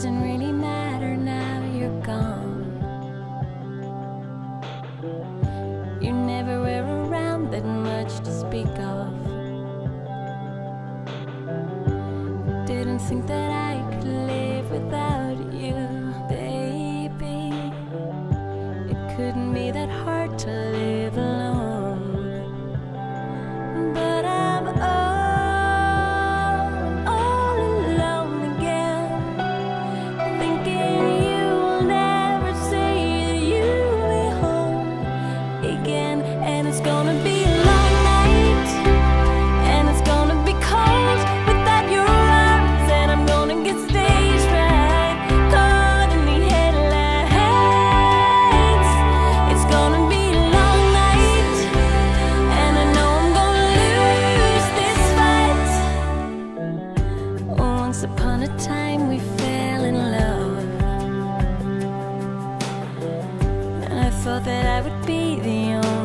doesn't really matter now you're gone. You never were around that much to speak of. Didn't think that I Once upon a time we fell in love. And I thought that I would be the only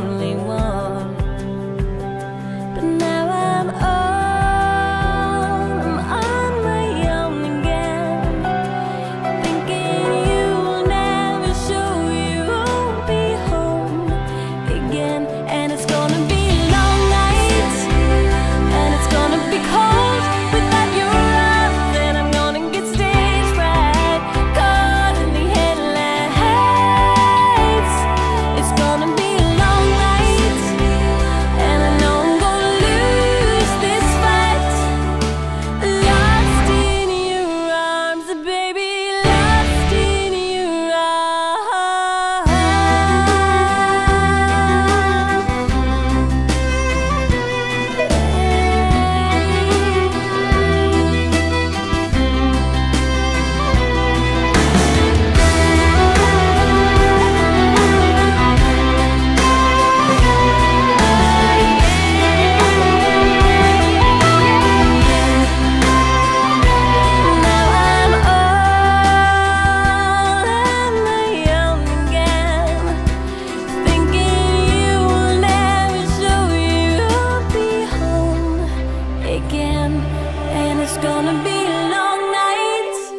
It's gonna be long nights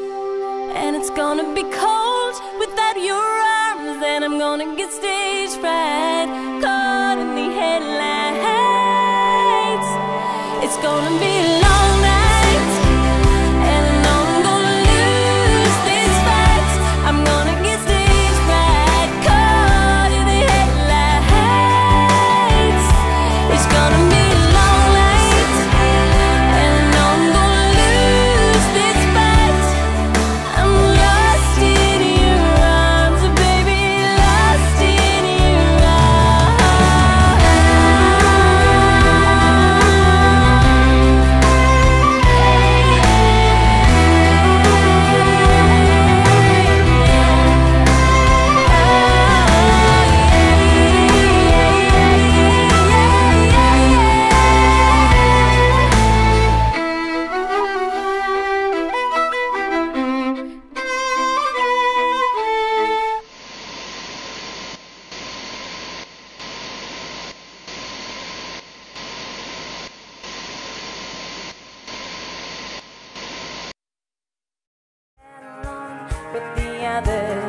And it's gonna be cold without your arms And I'm gonna get stage fright Caught in the headlights. It's gonna be long nights gathered.